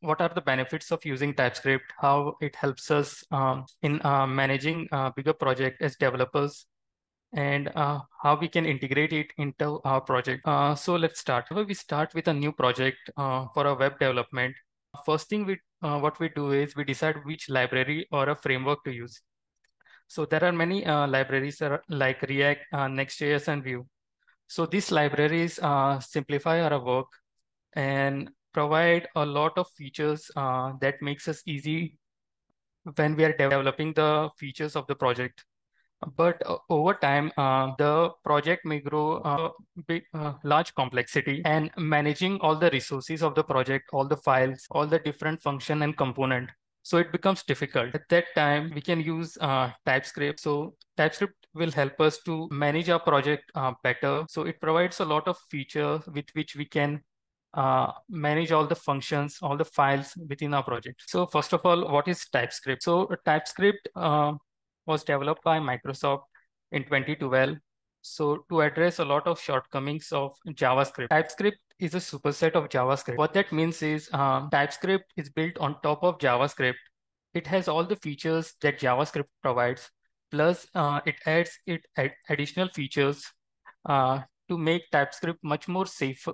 what are the benefits of using TypeScript, how it helps us um, in uh, managing uh, bigger project as developers, and uh, how we can integrate it into our project. Uh, so let's start. We start with a new project uh, for a web development. First thing we what we do is we decide which library or a framework to use. So there are many libraries like React, Next.js, and Vue. So these libraries simplify our work and provide a lot of features uh, that makes us easy when we are developing the features of the project. But uh, over time, uh, the project may grow uh, big, uh, large complexity and managing all the resources of the project, all the files, all the different function and component. So it becomes difficult. At that time, we can use uh, TypeScript. So TypeScript will help us to manage our project better. So it provides a lot of features with which we can uh, manage all the functions, all the files within our project. So first of all, what is TypeScript? So TypeScript uh, was developed by Microsoft in 2012. So to address a lot of shortcomings of JavaScript, TypeScript is a superset of JavaScript. What that means is um, TypeScript is built on top of JavaScript. It has all the features that JavaScript provides, plus uh, it adds it ad additional features uh, to make TypeScript much more safe,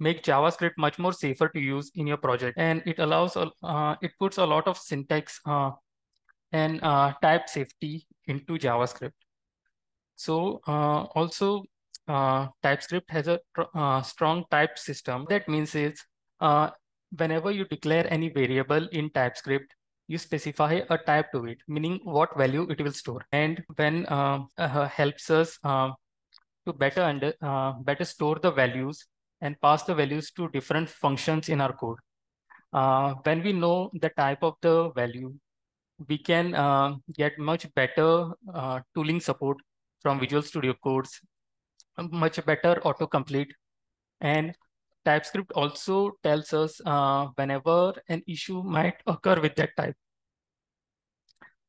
make JavaScript much more safer to use in your project. And it allows, uh, it puts a lot of syntax uh, and uh, type safety into JavaScript. So uh, also uh, TypeScript has a uh, strong type system. That means is whenever you declare any variable in TypeScript, you specify a type to it, meaning what value it will store. And when helps us to better under, better store the values and pass the values to different functions in our code. Uh, when we know the type of the value, we can uh, get much better uh, tooling support from Visual Studio Codes, much better autocomplete. And TypeScript also tells us uh, whenever an issue might occur with that type.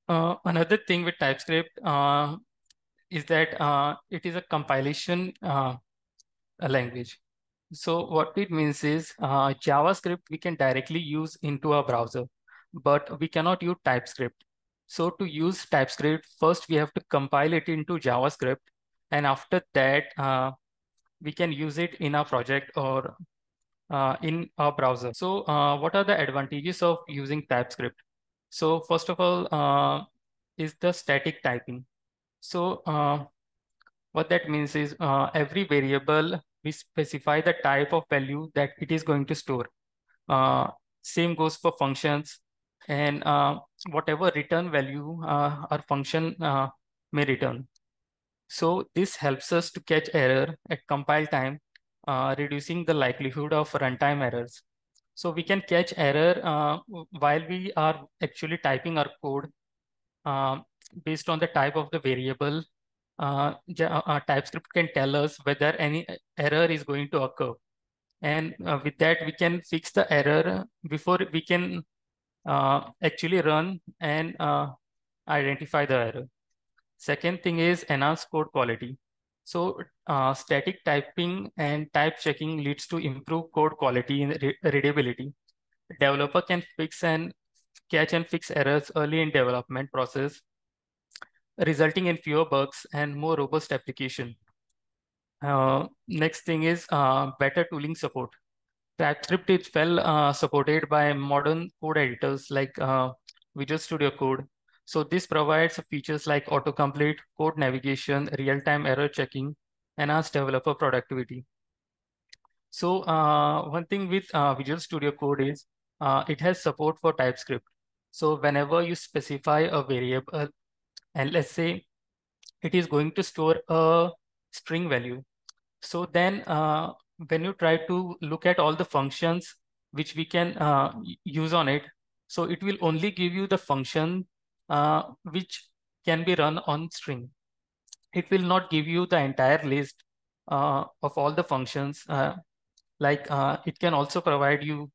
Uh, another thing with TypeScript uh, is that it is a compilation language. So what it means is uh, JavaScript we can directly use into our browser, but we cannot use TypeScript. So to use TypeScript, first we have to compile it into JavaScript. And after that, uh, we can use it in our project or uh, in our browser. So uh, what are the advantages of using TypeScript? So first of all, uh, is the static typing. So uh, what that means is every variable we specify the type of value that it is going to store. Uh, same goes for functions and uh, whatever return value uh, our function uh, may return. So this helps us to catch error at compile time, uh, reducing the likelihood of runtime errors. So we can catch error uh, while we are actually typing our code based on the type of the variable uh, uh, TypeScript can tell us whether any error is going to occur. And uh, with that, we can fix the error before we can uh, actually run and uh, identify the error. Second thing is enhance code quality. So uh, static typing and type checking leads to improved code quality and re readability. Developer can fix and catch and fix errors early in development process resulting in fewer bugs and more robust application. Uh, next thing is uh, better tooling support. TypeScript is well uh, supported by modern code editors like uh, Visual Studio Code. So this provides features like autocomplete, code navigation, real-time error checking, enhanced developer productivity. So uh, one thing with uh, Visual Studio Code is it has support for TypeScript. So whenever you specify a variable, and let's say it is going to store a string value. So then uh, when you try to look at all the functions which we can uh, use on it, so it will only give you the function uh, which can be run on string. It will not give you the entire list uh, of all the functions. Uh, like uh, it can also provide you,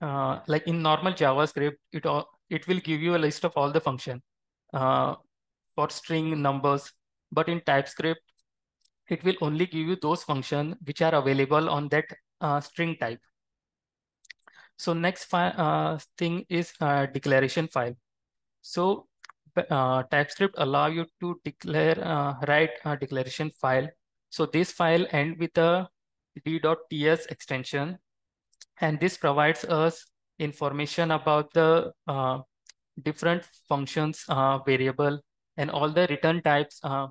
like in normal JavaScript, it, it will give you a list of all the function uh, for string numbers. But in TypeScript, it will only give you those functions which are available on that uh, string type. So next uh, thing is uh, declaration file. So uh, TypeScript allow you to declare, uh, write a declaration file. So this file end with a d.ts extension. And this provides us information about the uh, different functions uh, variable and all the return types uh,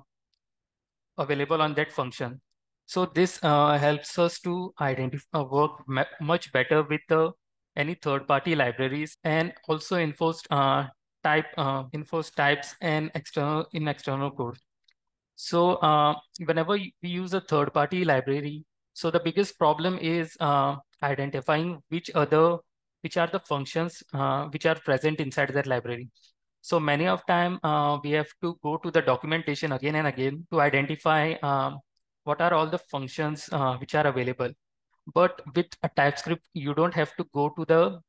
available on that function. So this uh, helps us to identify uh, work much better with the any third-party libraries and also enforced uh, type uh, enforced types and external in external code. So uh, whenever we use a third-party library, so the biggest problem is uh, identifying which other which are the functions uh, which are present inside that library. So many of time uh, we have to go to the documentation again and again to identify um, what are all the functions uh, which are available. But with a TypeScript, you don't have to go to the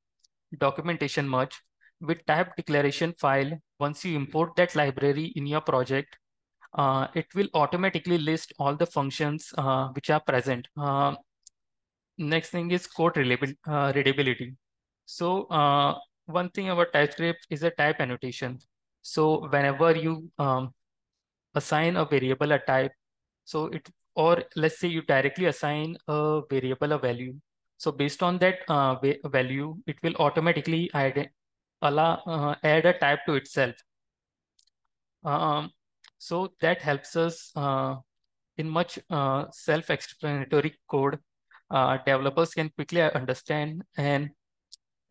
documentation much. With type declaration file, once you import that library in your project, uh, it will automatically list all the functions uh, which are present. Uh, next thing is code uh, readability. So uh, one thing about TypeScript is a type annotation. So whenever you um, assign a variable a type, so it or let's say you directly assign a variable a value. So based on that uh, value, it will automatically add, allow, uh, add a type to itself. Um, so that helps us uh, in much uh, self-explanatory code. Uh, developers can quickly understand and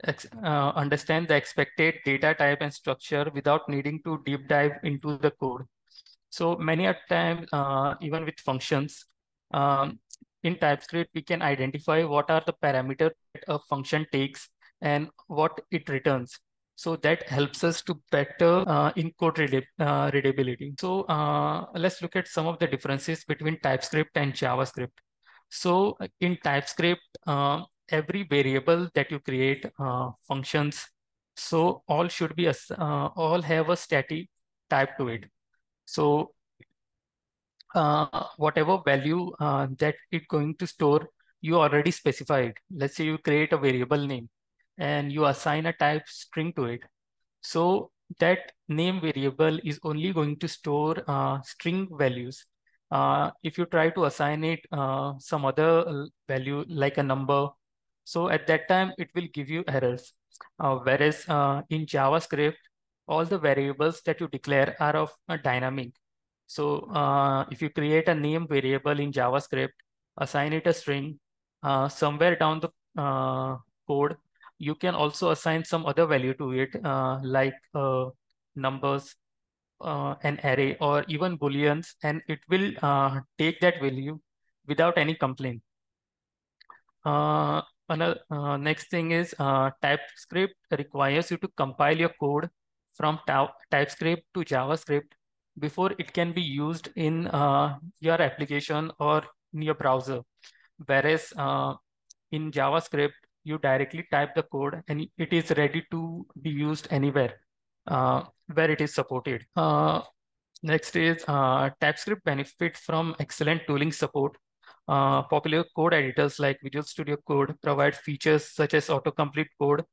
uh, understand the expected data type and structure without needing to deep dive into the code. So many a time, uh, even with functions, um, in TypeScript, we can identify what are the parameters a function takes and what it returns. So that helps us to better uh, encode read uh, readability. So uh, let's look at some of the differences between TypeScript and JavaScript. So in TypeScript, uh, every variable that you create uh, functions. So all should be, a, uh, all have a static type to it. So uh, whatever value uh, that it's going to store, you already specified. Let's say you create a variable name and you assign a type string to it. So that name variable is only going to store uh, string values. Uh, if you try to assign it uh, some other value like a number so at that time, it will give you errors. Uh, whereas uh, in JavaScript, all the variables that you declare are of a dynamic. So uh, if you create a name variable in JavaScript, assign it a string, uh, somewhere down the uh, code, you can also assign some other value to it, uh, like numbers, an array, or even booleans, and it will take that value without any complaint. Uh, Another uh, next thing is uh, TypeScript requires you to compile your code from TypeScript to JavaScript before it can be used in uh, your application or in your browser. Whereas uh, in JavaScript, you directly type the code and it is ready to be used anywhere uh, where it is supported. Uh, next is TypeScript benefit from excellent tooling support uh, popular code editors like Visual Studio Code provide features such as autocomplete code,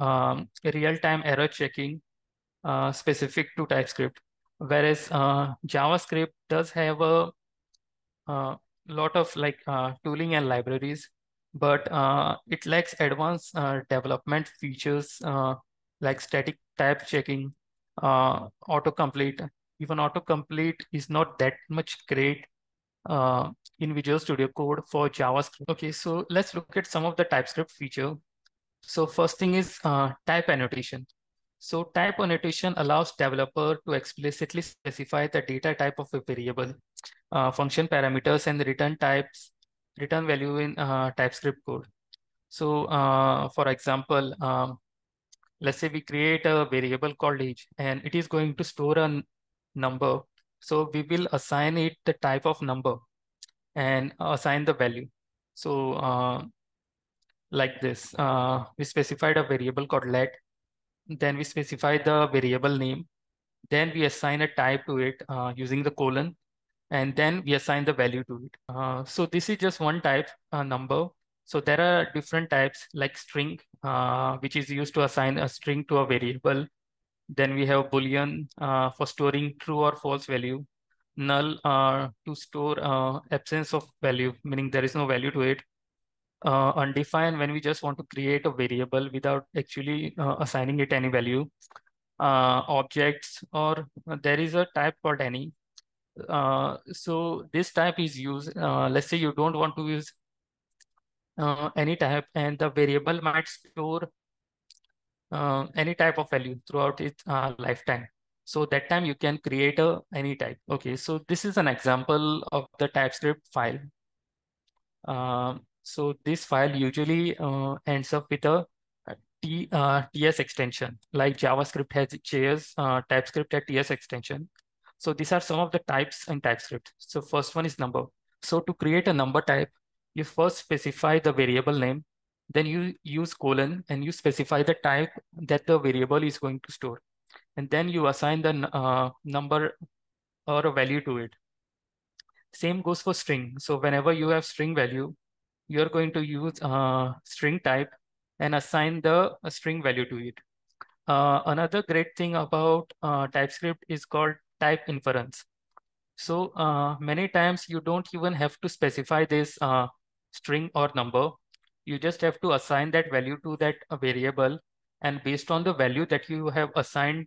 um, real-time error checking uh, specific to TypeScript, whereas uh, JavaScript does have a, a uh, lot of like uh, tooling and libraries, but it lacks advanced development features like static type checking, autocomplete. Even autocomplete is not that much great uh, in Visual Studio Code for JavaScript. Okay, so let's look at some of the TypeScript feature. So first thing is uh, type annotation. So type annotation allows developer to explicitly specify the data type of a variable, uh, function parameters and return types, return value in uh, TypeScript code. So uh, for example, um, let's say we create a variable called age and it is going to store a number so we will assign it the type of number and assign the value. So uh, like this, uh, we specified a variable called let, then we specify the variable name, then we assign a type to it uh, using the colon, and then we assign the value to it. Uh, so this is just one type uh, number. So there are different types like string, uh, which is used to assign a string to a variable. Then we have boolean uh, for storing true or false value. Null uh, to store uh, absence of value, meaning there is no value to it. Uh, undefined when we just want to create a variable without actually uh, assigning it any value. objects or there is a type called any. so this type is used, let's say you don't want to use uh, any type and the variable might store uh, any type of value throughout its uh, lifetime. So that time you can create a any type. Okay, so this is an example of the TypeScript file. Uh, so this file usually uh, ends up with a T, uh, TS extension, like JavaScript has JS, TypeScript has TS extension. So these are some of the types in TypeScript. So first one is number. So to create a number type, you first specify the variable name, then you use colon and you specify the type that the variable is going to store. And then you assign the uh, number or a value to it. Same goes for string. So whenever you have string value, you're going to use uh, string type and assign the string value to it. Uh, another great thing about uh, TypeScript is called type inference. So uh, many times you don't even have to specify this uh, string or number. You just have to assign that value to that variable. And based on the value that you have assigned,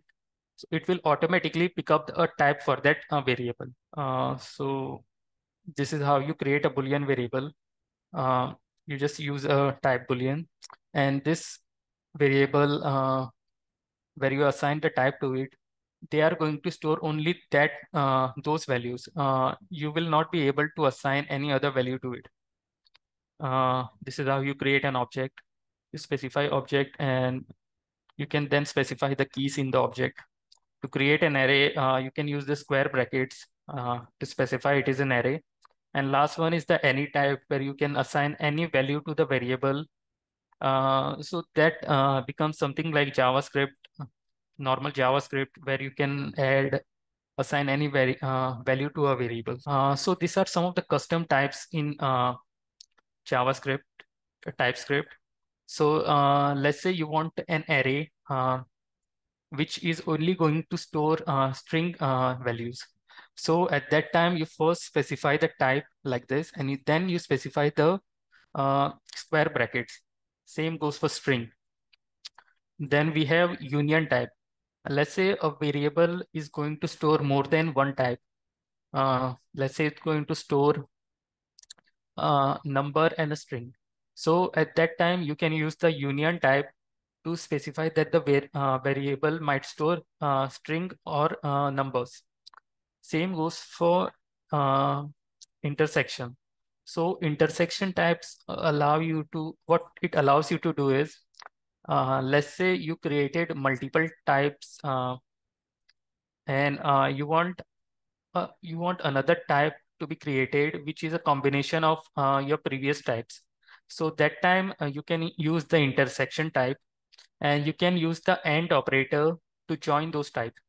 it will automatically pick up a type for that uh, variable. Uh, so this is how you create a Boolean variable. Uh, you just use a type Boolean. And this variable uh, where you assign the type to it, they are going to store only that uh, those values. Uh, you will not be able to assign any other value to it. Uh, this is how you create an object. You specify object and you can then specify the keys in the object. To create an array, uh, you can use the square brackets uh, to specify it is an array. And last one is the any type where you can assign any value to the variable. Uh, so that uh, becomes something like JavaScript, normal JavaScript, where you can add assign any uh, value to a variable. Uh, so these are some of the custom types in uh, JavaScript, TypeScript. So uh, let's say you want an array uh, which is only going to store uh, string uh, values. So at that time, you first specify the type like this, and then you specify the uh, square brackets. Same goes for string. Then we have union type. Let's say a variable is going to store more than one type. Uh, let's say it's going to store uh, number and a string. So at that time, you can use the union type to specify that the var uh, variable might store uh, string or uh, numbers. Same goes for uh, intersection. So intersection types allow you to, what it allows you to do is, uh, let's say you created multiple types and you want you want another type to be created, which is a combination of uh, your previous types. So that time uh, you can use the intersection type and you can use the AND operator to join those types.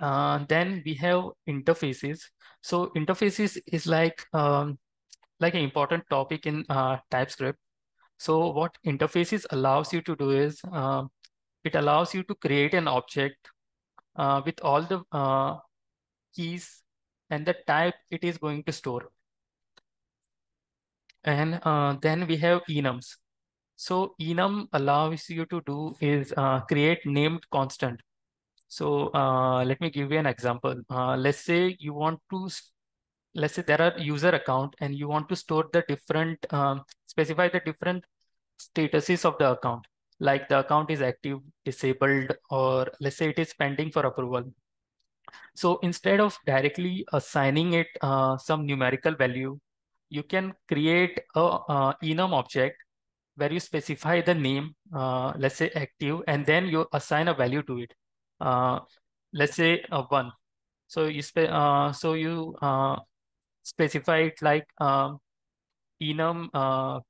Uh, then we have interfaces. So interfaces is like um, like an important topic in uh, TypeScript. So what interfaces allows you to do is uh, it allows you to create an object uh, with all the uh, keys and the type it is going to store. And uh, then we have enums. So enum allows you to do is uh, create named constant. So uh, let me give you an example. Uh, let's say you want to, let's say there are user account and you want to store the different, um, specify the different statuses of the account. Like the account is active, disabled, or let's say it is pending for approval. So instead of directly assigning it uh, some numerical value, you can create a uh, enum object where you specify the name, uh, let's say active, and then you assign a value to it. Uh, let's say a one. So you uh, so you uh, specify it like um, enum uh,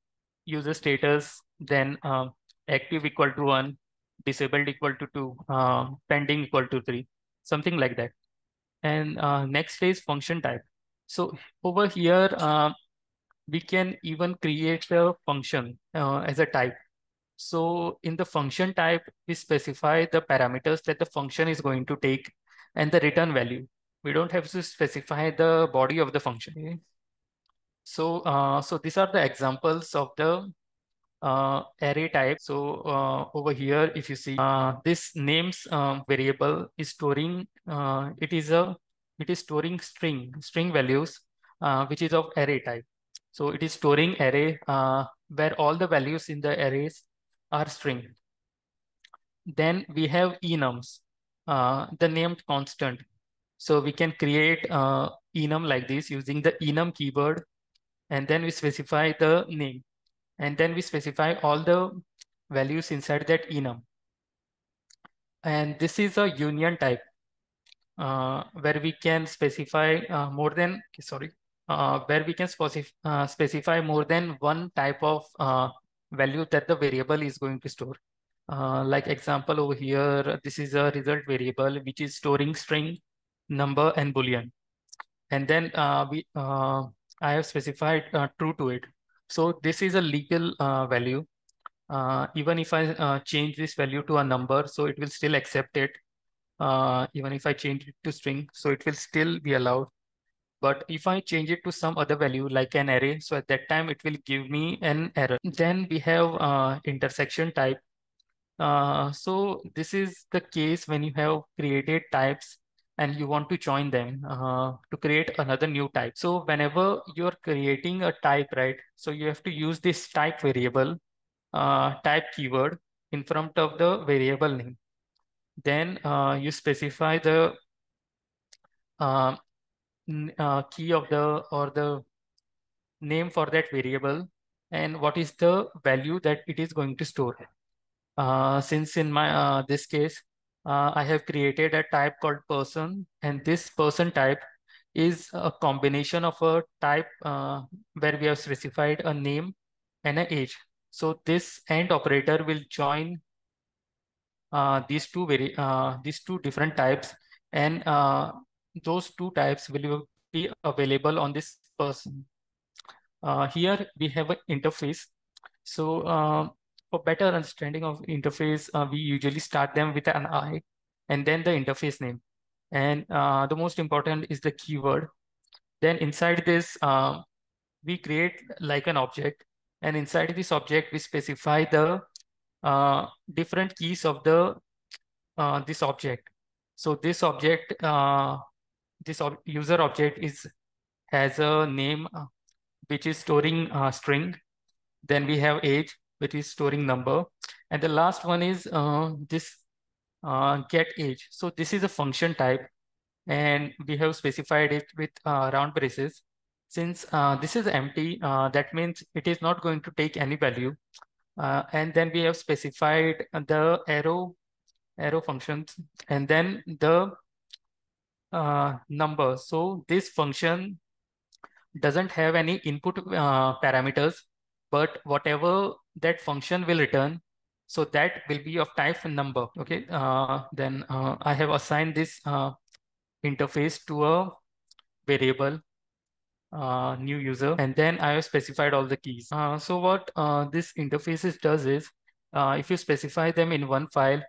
user status, then um, active equal to one, disabled equal to two, uh, pending equal to three, something like that. And uh, next is function type. So over here, uh, we can even create a function uh, as a type. So in the function type, we specify the parameters that the function is going to take and the return value. We don't have to specify the body of the function. So, uh, so these are the examples of the uh, array type. So uh, over here, if you see uh, this names um, variable is storing, uh, it is a, it is storing string, string values, uh, which is of array type. So it is storing array uh, where all the values in the arrays are string. Then we have enums, the named constant. So we can create enum like this using the enum keyword and then we specify the name and then we specify all the values inside that enum. And this is a union type uh, where we can specify uh, more than, sorry, uh, where we can specif uh, specify more than one type of uh, value that the variable is going to store. Uh, like example over here, this is a result variable which is storing string, number, and boolean. And then we I have specified true to it. So this is a legal uh, value. Uh, even if I uh, change this value to a number, so it will still accept it. Uh, even if I change it to string, so it will still be allowed. But if I change it to some other value like an array, so at that time it will give me an error. Then we have uh, intersection type. Uh, so this is the case when you have created types and you want to join them uh, to create another new type. So whenever you're creating a type, right? So you have to use this type variable, uh, type keyword in front of the variable name. Then uh, you specify the uh, uh, key of the or the name for that variable and what is the value that it is going to store. Uh, since in my this case, uh, I have created a type called person and this person type is a combination of a type uh, where we have specified a name and an age. So this AND operator will join uh, these two very uh, these two different types and uh, those two types will be available on this person. Uh, here we have an interface. So for better understanding of interface, uh, we usually start them with an I and then the interface name. And uh, the most important is the keyword. Then inside this, uh, we create like an object. And inside this object, we specify the uh, different keys of the uh, this object. So this object, uh, this ob user object is has a name which is storing a string. Then we have age, which is storing number. And the last one is uh, this uh, get age. So this is a function type and we have specified it with uh, round braces. Since uh, this is empty, uh, that means it is not going to take any value. Uh, and then we have specified the arrow arrow functions and then the number. So this function doesn't have any input parameters, but whatever that function will return. So that will be of type number. Okay. Uh, then uh, I have assigned this uh, interface to a variable uh, new user, and then I have specified all the keys. Uh, so what uh, this interfaces does is, if you specify them in one file,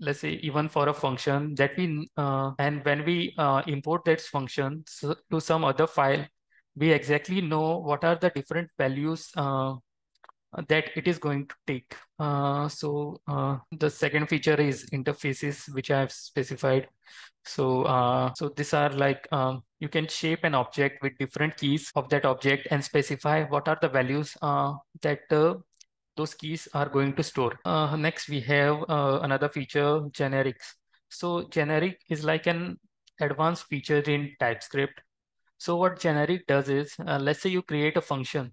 let's say even for a function that we, and when we import that function to some other file, we exactly know what are the different values uh, that it is going to take. Uh, so uh, the second feature is interfaces, which I have specified. So, uh, so these are like, um, you can shape an object with different keys of that object and specify what are the values uh, that those keys are going to store. Uh, next, we have another feature, generics. So generic is like an advanced feature in TypeScript. So what generic does is, let's say you create a function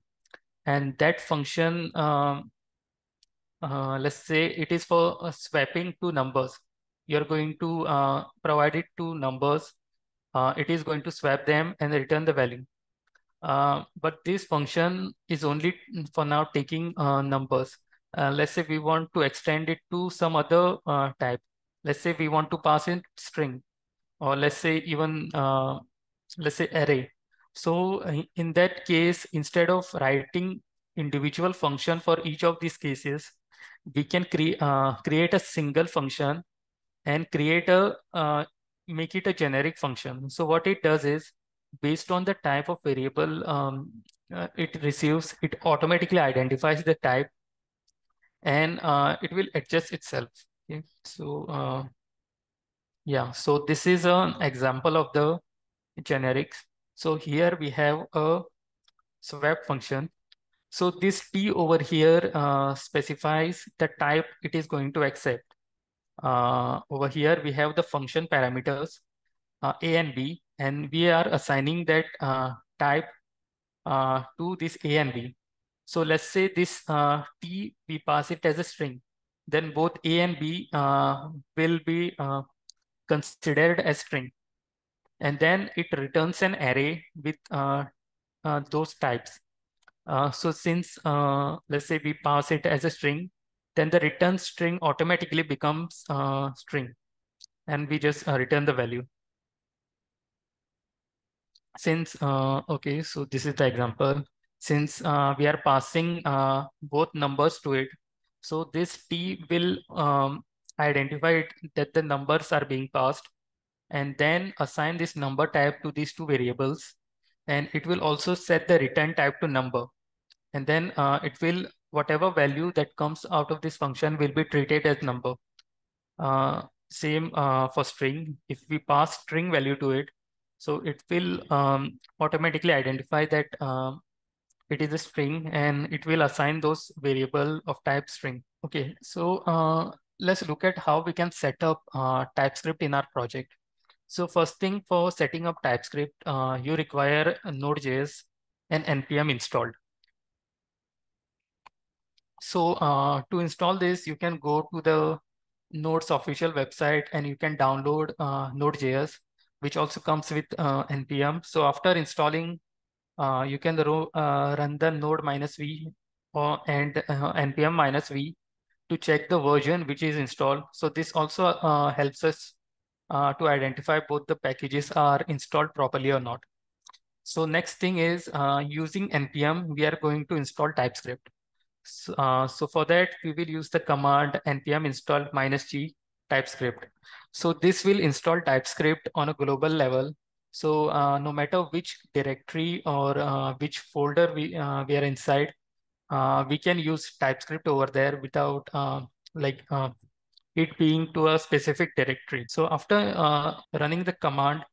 and that function, um, uh, let's say it is for uh, swapping two numbers. You're going to uh, provide it two numbers. Uh, it is going to swap them and return the value. Uh, but this function is only for now taking uh, numbers. let's say we want to extend it to some other type. Let's say we want to pass in string, or let's say even let's say array. So in that case, instead of writing individual function for each of these cases, we can cre uh, create a single function and create a uh, make it a generic function. So what it does is based on the type of variable um, uh, it receives, it automatically identifies the type and uh, it will adjust itself. Okay, so uh, yeah, so this is an example of the generics. So here we have a swap function. So this T over here uh, specifies the type it is going to accept. Uh, over here, we have the function parameters uh, A and B, and we are assigning that uh, type uh, to this A and B. So let's say this uh, T, we pass it as a string. Then both A and B will be considered as string. And then it returns an array with uh, uh, those types. Uh, so since, uh, let's say we pass it as a string, then the return string automatically becomes uh, string. And we just uh, return the value since okay so this is the example since we are passing both numbers to it so this t will um, identify that the numbers are being passed and then assign this number type to these two variables and it will also set the return type to number and then uh, it will whatever value that comes out of this function will be treated as number uh, same uh, for string if we pass string value to it so it will um, automatically identify that um, it is a string and it will assign those variable of type string. Okay, so uh, let's look at how we can set up uh, TypeScript in our project. So first thing for setting up TypeScript, uh, you require Node.js and NPM installed. So uh, to install this, you can go to the Node's official website and you can download uh, Node.js which also comes with uh, npm. So after installing, uh, you can uh, run the node minus v or, and npm minus v to check the version which is installed. So this also helps us to identify both the packages are installed properly or not. So next thing is uh, using npm, we are going to install TypeScript. So, uh, so, for that, we will use the command npm install minus g TypeScript. So this will install TypeScript on a global level. So uh, no matter which directory or uh, which folder we, uh, we are inside, uh, we can use TypeScript over there without uh, like uh, it being to a specific directory. So after running the command,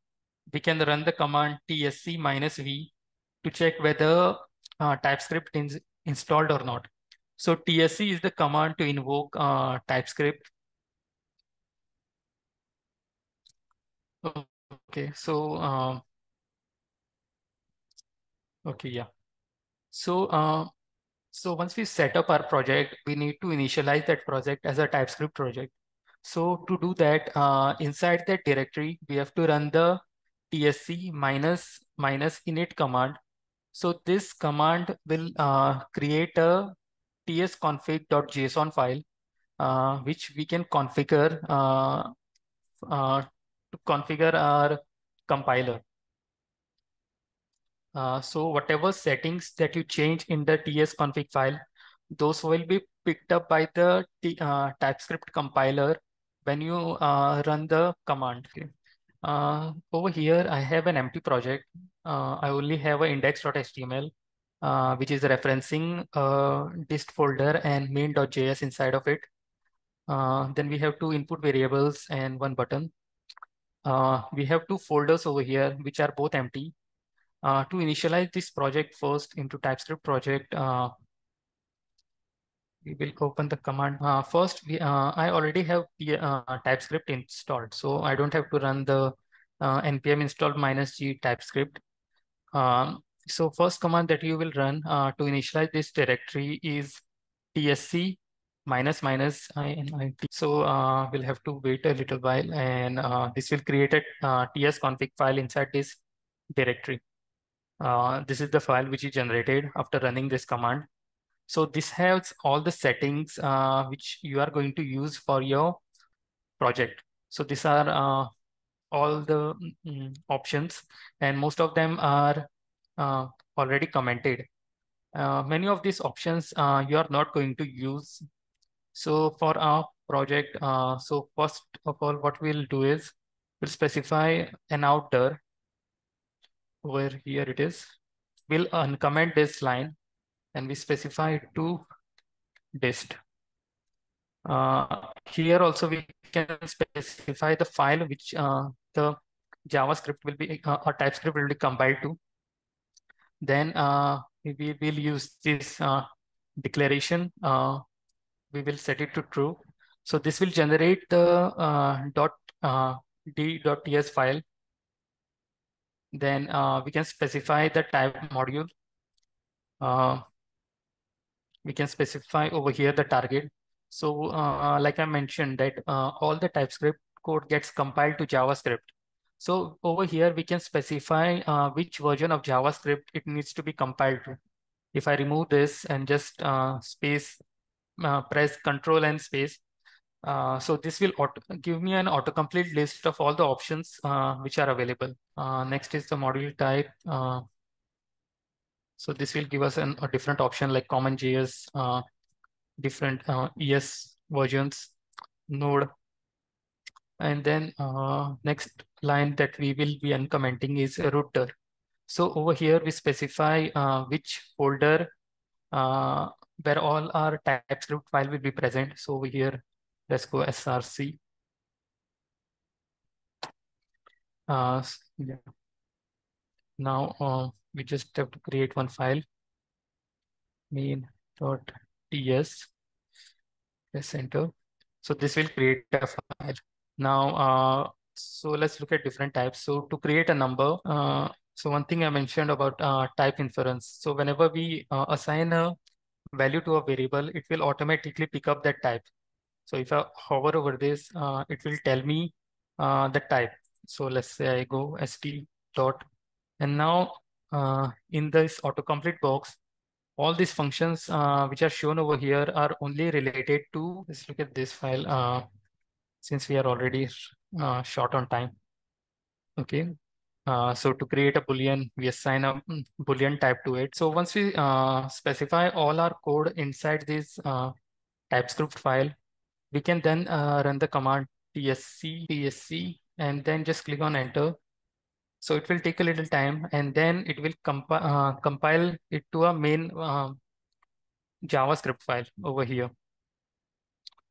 we can run the command tsc minus v to check whether TypeScript is installed or not. So tsc is the command to invoke TypeScript Okay, so uh, okay, yeah. So uh, so once we set up our project, we need to initialize that project as a TypeScript project. So to do that, uh, inside that directory, we have to run the tsc minus minus init command. So this command will uh, create a tsconfig.json file, uh, which we can configure uh, uh, to configure our compiler. Uh, so whatever settings that you change in the ts config file, those will be picked up by the T, uh, TypeScript compiler when you uh, run the command. Okay. Uh, over here, I have an empty project. Uh, I only have an index.html, which is referencing a dist folder and main.js inside of it. then we have two input variables and one button we have two folders over here, which are both empty. Uh, to initialize this project first into TypeScript project, uh, we will open the command. Uh, first, we, uh, I already have uh, TypeScript installed, so I don't have to run the npm install minus g TypeScript. Um, so first command that you will run to initialize this directory is tsc minus minus init. So uh, we'll have to wait a little while and uh, this will create a uh, ts config file inside this directory. Uh, this is the file which is generated after running this command. So this has all the settings uh, which you are going to use for your project. So these are uh, all the mm, options and most of them are uh, already commented. Uh, many of these options you are not going to use. So for our project, so first of all, what we'll do is we'll specify an outDir where here it is. We'll uncomment this line and we specify to dist. Uh, here also we can specify the file which uh, the JavaScript will be uh, or TypeScript will be compiled to. Then uh, we will use this uh, declaration. Uh, we will set it to true. So this will generate the dot d.ts file. Then uh, we can specify the type module. Uh, we can specify over here the target. So uh, like I mentioned that uh, all the TypeScript code gets compiled to JavaScript. So over here, we can specify uh, which version of JavaScript it needs to be compiled to. If I remove this and just uh, space, press control and space, uh, so this will auto give me an autocomplete list of all the options uh, which are available. Uh, next is the module type. so this will give us an, a different option like CommonJS, different ES versions, Node, and then uh, next line that we will be uncommenting is a rootDir. So over here, we specify uh, which folder uh, where all our TypeScript file will be present. So over here, let's go src. Uh, yeah. Now uh, we just have to create one file, main.ts, press enter. So this will create a file. Now, uh, so let's look at different types. So to create a number, uh, so one thing I mentioned about uh, type inference. So whenever we uh, assign a value to a variable, it will automatically pick up that type. So if I hover over this, uh, it will tell me uh, the type. So let's say I go st dot, and now in this autocomplete box, all these functions which are shown over here are only related to, let's look at this file since we are already uh, short on time. Okay. Uh, so to create a Boolean, we assign a mm, Boolean type to it. So once we uh, specify all our code inside this uh, TypeScript file, we can then uh, run the command tsc, tsc, and then just click on enter. So it will take a little time and then it will uh, compile it to a main um, JavaScript file over here.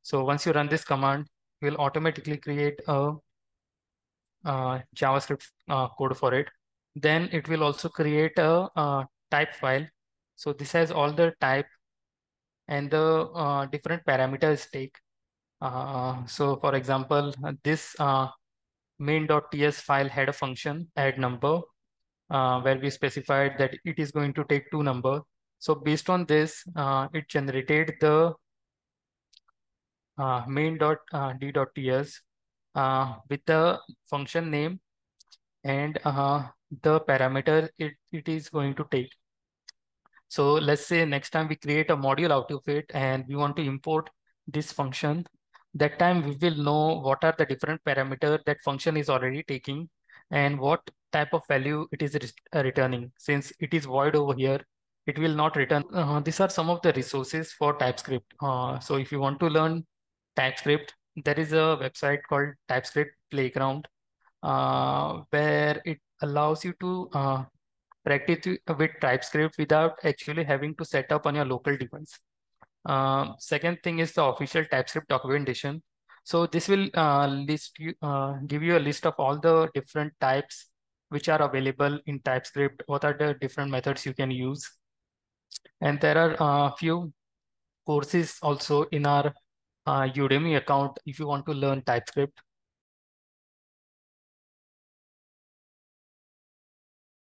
So once you run this command, will automatically create a, a JavaScript uh, code for it. Then it will also create a, a, type file. So this has all the type and the uh, different parameters take. Uh, so for example, this uh, main.ts file had a function add number uh, where we specified that it is going to take two number. So based on this, uh, it generated the uh, main.d.ts uh, with the function name and uh, the parameter it, it is going to take. So let's say next time we create a module out of it and we want to import this function, that time we will know what are the different parameters that function is already taking and what type of value it is uh, returning. Since it is void over here, it will not return. Uh, these are some of the resources for TypeScript. Uh, so if you want to learn TypeScript, there is a website called TypeScript Playground, uh, where it allows you to uh, practice with TypeScript without actually having to set up on your local device. Uh, second thing is the official TypeScript documentation. So this will uh, list you, uh, give you a list of all the different types which are available in TypeScript. What are the different methods you can use? And there are a uh, few courses also in our uh, Udemy account if you want to learn TypeScript.